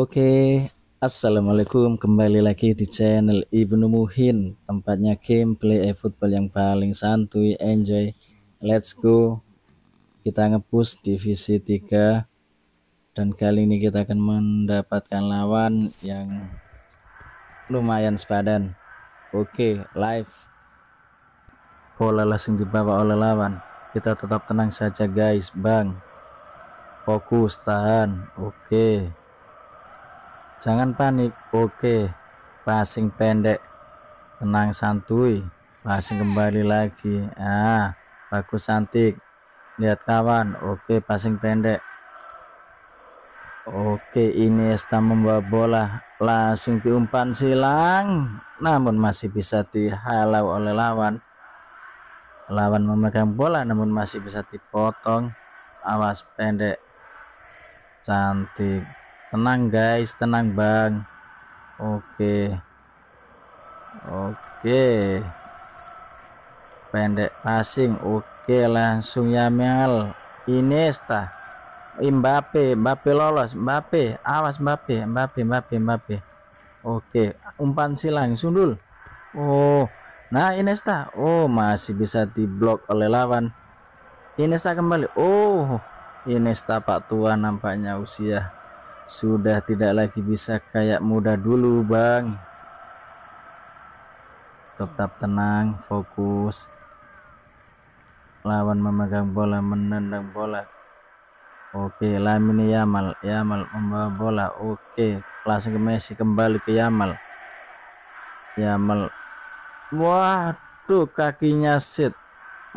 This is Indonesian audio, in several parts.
Oke, Assalamualaikum. Kembali lagi di channel Ibnu Muhin. Tempatnya gameplay e-football yang paling santuy, enjoy. Let's go. Kita ngepush divisi 3 Dan kali ini kita akan mendapatkan lawan yang lumayan sepadan. Oke, live. Bola langsung dibawa oleh lawan. Kita tetap tenang saja guys, bang Fokus, tahan. Oke jangan panik. Oke. Passing pendek. Tenang santuy. Passing kembali lagi. Ah bagus cantik. Lihat kawan. Oke passing pendek. Oke ini Esta membawa bola. Langsung diumpan silang. Namun masih bisa dihalau oleh lawan. Lawan memegang bola namun masih bisa dipotong. Awas pendek. Cantik tenang guys. Tenang bang. Oke. Oke. Pendek passing oke langsung Yamel Iniesta. Mbappe. Mbappe lolos. Mbappe. Awas Mbappe. Mbappe Mbappe Mbappe. Oke. Umpan silang sundul oh. Nah Iniesta. Oh masih bisa diblok oleh lawan. Iniesta kembali. Oh. Iniesta Pak tua nampaknya usia sudah tidak lagi bisa kayak muda dulu bang. Tetap tenang fokus. Lawan memegang bola menendang bola. Oke Lamine Yamal. Yamal membawa bola. Oke langsung ke Messi kembali ke Yamal. Yamal. Waduh kakinya sit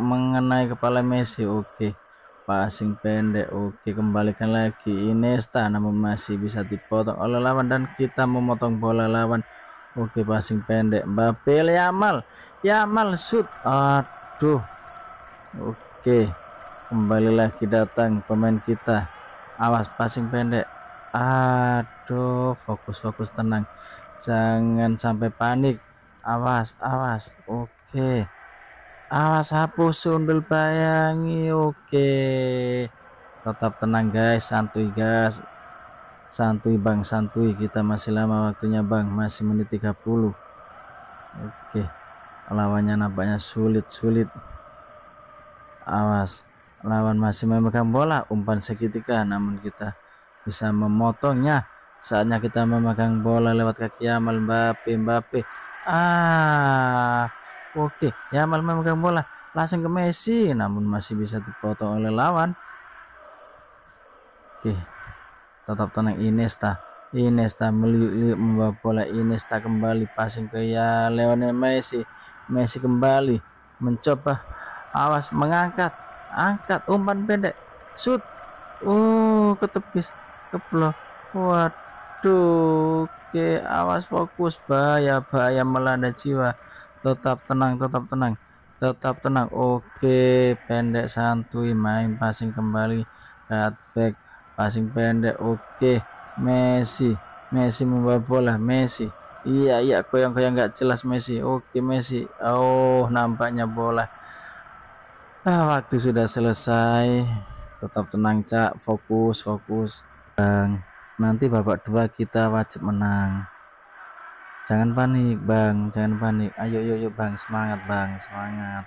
mengenai kepala Messi oke passing pendek oke kembalikan lagi. Iniesta namun masih bisa dipotong oleh lawan dan kita memotong bola lawan. Oke passing pendek. Mbappe Yamal. Yamal shoot. Aduh. Oke kembali lagi datang pemain kita. Awas passing pendek. Aduh fokus fokus tenang. Jangan sampai panik. Awas awas. Oke awas hapus sundul bayangi. Oke. Tetap tenang guys. Santuy guys. Santuy bang. Santuy. Kita masih lama waktunya bang. Masih menit 30 oke. Lawannya nampaknya sulit-sulit awas. Lawan masih memegang bola. Umpan segitiga namun kita bisa memotongnya. Saatnya kita memegang bola lewat kaki Yamal Mbappe Mbappe. Ah Oke, Yamal memegang bola langsung ke Messi namun masih bisa dipotong oleh lawan. Oke. Tetap tenang Iniesta. Iniesta meliuk-liuk membawa bola Iniesta kembali passing ke ya Lionel Messi. Messi kembali mencoba awas mengangkat angkat umpan pendek shoot oh ketepis keblok waduh oke awas fokus bahaya bahaya melanda jiwa tetap tenang tetap tenang. Tetap tenang. Oke pendek santuy main passing kembali. Cutback passing pendek. Oke Messi. Messi membawa bola Messi. Iya iya goyang-goyang nggak jelas Messi. Oke Messi. Oh nampaknya bola. Ah, waktu sudah selesai. Tetap tenang cak. Fokus fokus. Bang nanti babak dua kita wajib menang jangan panik bang. Jangan panik. Ayo yuk yuk bang. Semangat bang. Semangat.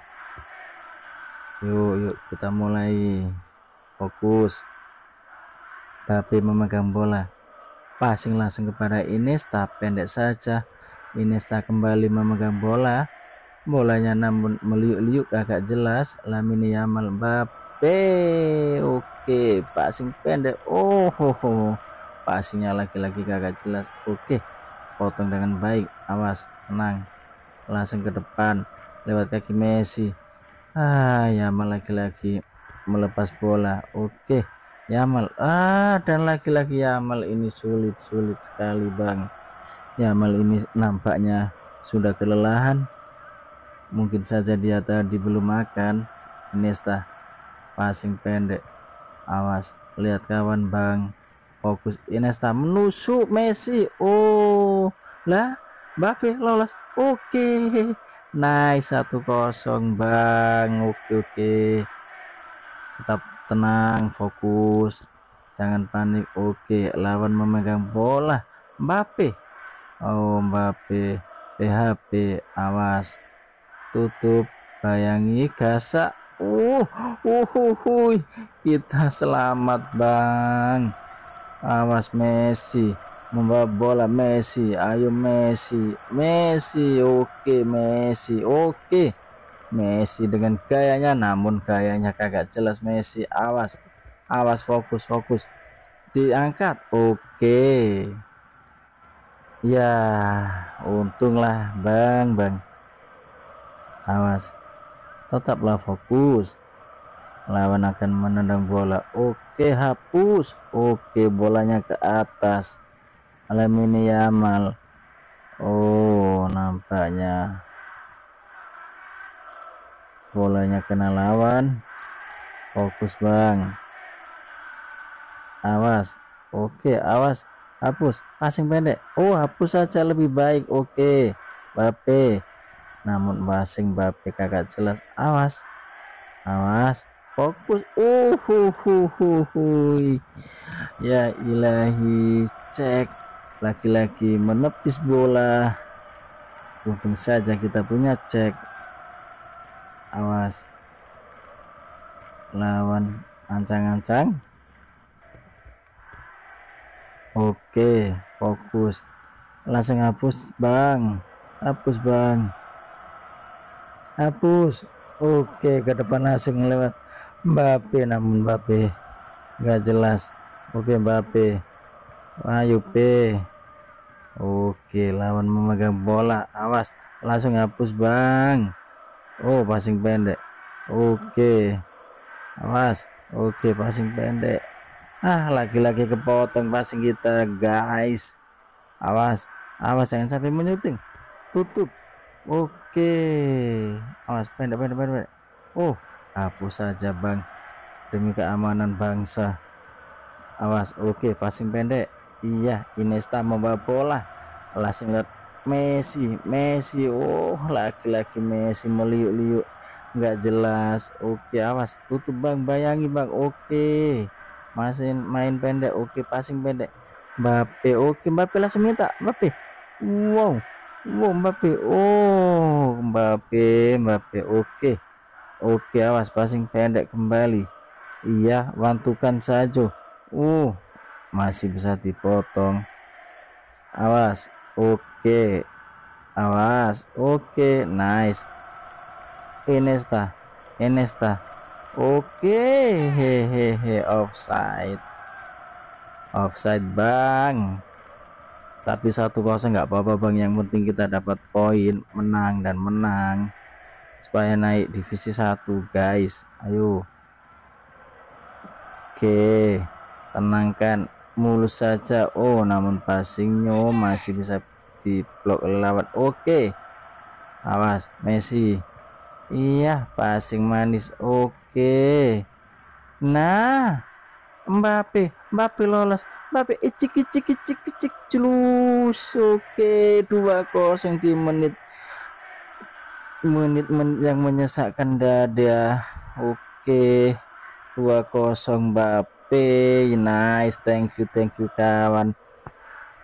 Yuk yuk. Kita mulai. Fokus. Tapi memegang bola. Passing langsung kepada Iniesta. Pendek saja. Iniesta kembali memegang bola. Bolanya namun meliuk-liuk agak jelas. Lamine Yamal Mbappe. Oke passing pendek. Oh ho, ho. passingnya lagi-lagi agak jelas. Oke potong dengan baik. Awas tenang. Langsung ke depan. Lewat kaki Messi. Ah Yamal lagi-lagi melepas bola. Oke Yamal. Ah dan lagi-lagi Yamal ini sulit-sulit sekali bang. Yamal ini nampaknya sudah kelelahan. Mungkin saja dia tadi belum makan. Iniesta passing pendek. Awas lihat kawan bang fokus Iniesta menusuk Messi. Oh lah Mbappe lolos. Oke. Okay. nice satu kosong bang. Oke okay, oke. Okay. tetap tenang fokus. Jangan panik. Oke lawan memegang bola. Mbappe. Oh Mbappe. PHP awas. Tutup. Bayangi gasak uh uh, uh, uh kita selamat bang awas Messi. Membawa bola Messi. Ayo Messi. Messi oke Messi oke. Messi dengan gayanya namun gayanya kagak jelas Messi. Awas awas fokus fokus. Diangkat oke. Ya untunglah bang bang. Awas tetaplah fokus lawan akan menendang bola. Oke hapus. Oke bolanya ke atas. Alamini Yamal. Oh nampaknya bolanya kena lawan. Fokus bang. Awas. Oke awas. Hapus. Passing pendek. Oh hapus saja lebih baik. Oke Bape namun passing Bape kakak jelas. Awas. Awas fokus. Uh hu hu hu hu ya ilahi cek. Laki-laki menepis bola. Untung saja kita punya cek. Awas. Lawan ancang-ancang. Oke fokus. Langsung hapus bang. Hapus bang. Hapus oke ke depan langsung lewat Mbappe namun Mbappe nggak jelas. Oke Mbappe. Ayo P. Oke lawan memegang bola. Awas langsung hapus bang. Oh passing pendek. Oke. Awas. Oke passing pendek. Ah lagi-lagi kepotong passing kita guys. Awas. Awas jangan sampai menyuting. Tutup oke. Awas pendek pendek pendek oh hapus saja bang. Demi keamanan bangsa. Awas oke passing pendek. Iya Iniesta membawa bola. Langsung lihat Messi Messi. Oh laki-laki Messi meliuk-liuk. Nggak jelas. Oke awas tutup bang. Bayangi bang. Oke. Masih main pendek. Oke passing pendek. Mbappe. Oke Mbappe langsung minta. Mbappe. Wow wow Mbappe oh Mbappe Mbappe oke. Oke awas passing pendek kembali. Iya wantukan saja. Uh masih bisa dipotong. Awas. Oke. Awas. Oke nice. Inesta Inesta Oke. Hehehe offside. Offside bang tapi satu kosong nggak apa-apa bang. Yang penting kita dapat poin menang dan menang. Supaya naik divisi 1 guys. Ayo. Oke tenangkan mulus saja. Oh namun passingnya masih bisa diblok lewat. Oke. Awas Messi. Iya passing manis. Oke. Nah Mbappe. Mbappe lolos Mbappe icik icik icik icik jelus oke 2-0 di menit. Menit-menit yang menyesakkan dada. Oke 2-0 Mbappe. Nice thank you thank you kawan.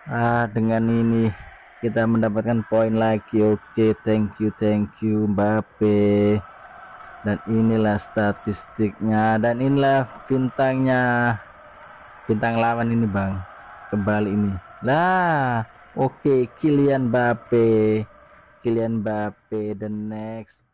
Ah dengan ini kita mendapatkan poin lagi. Oke thank you thank you Mbappe. Dan inilah statistiknya dan inilah bintangnya bintang lawan ini bang. Kembali ini. Lah oke Mbappe. Kylian Mbappe the next the next